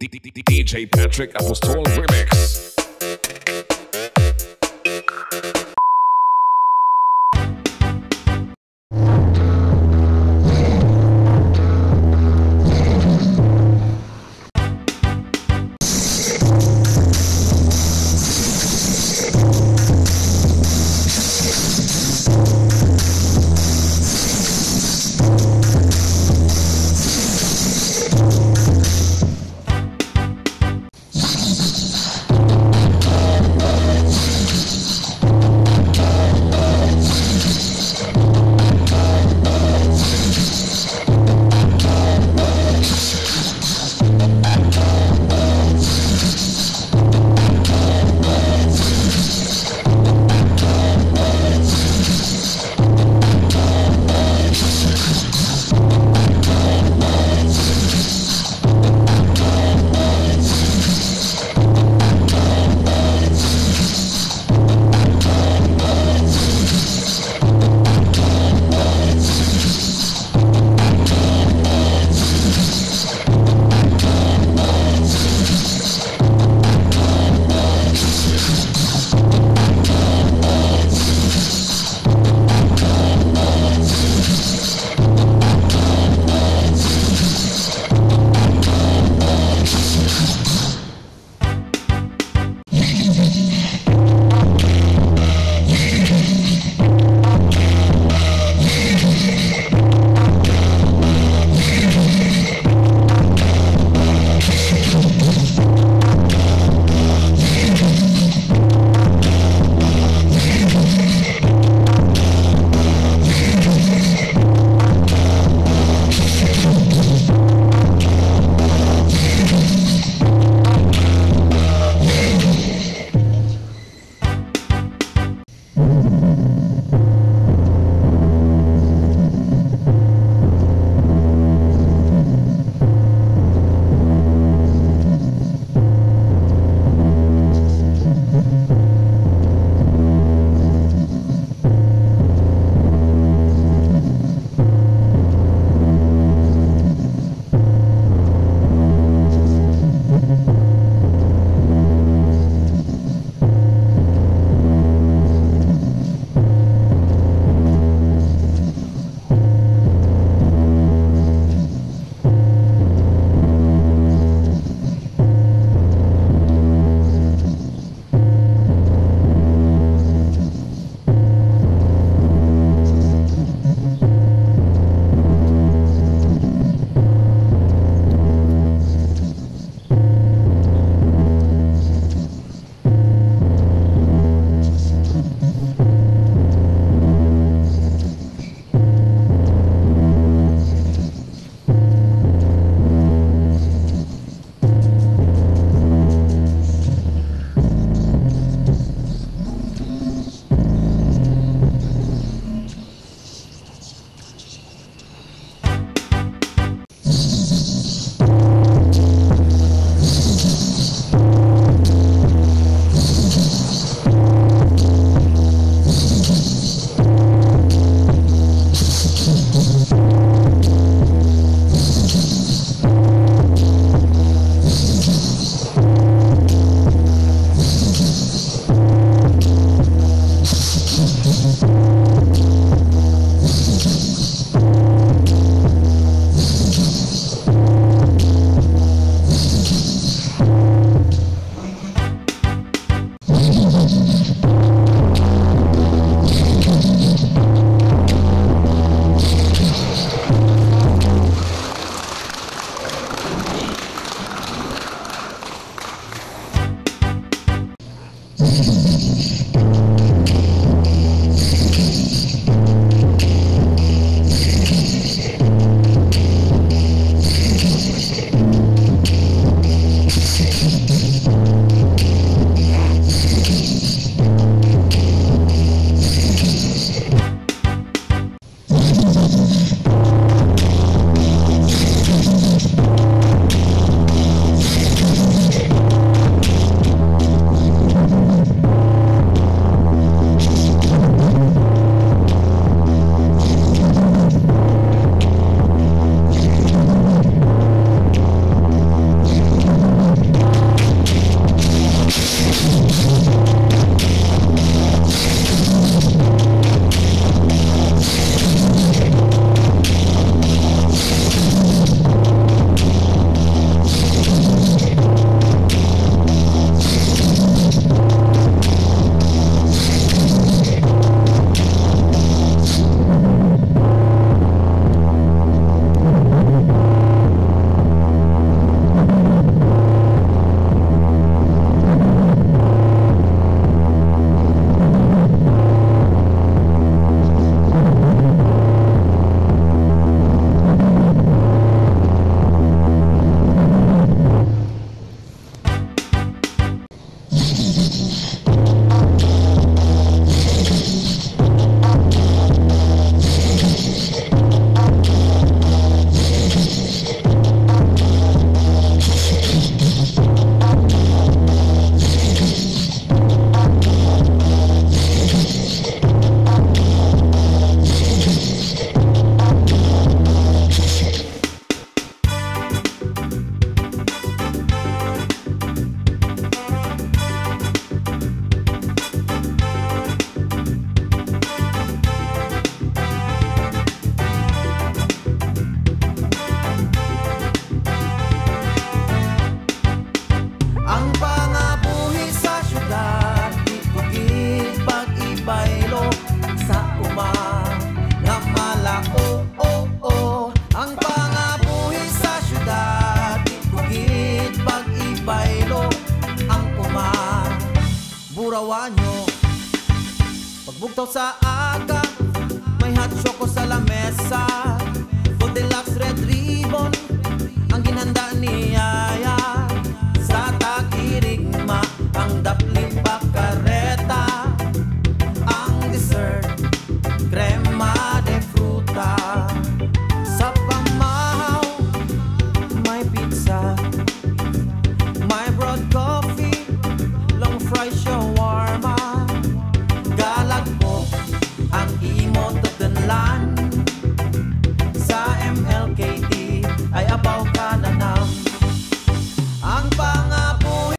DJ Patrick Apostol Remix. panabuhi sa syudad. Itugin pag-ibaylo sa uma na malao. Oh, oh. Ang panabuhi sa syudad. Itugin pag-ibaylo ang uma. Burawanyo Pagbugtaw sa aga May hot choco sa lamesa Goldilocks red ribbon Ang ginanda niya.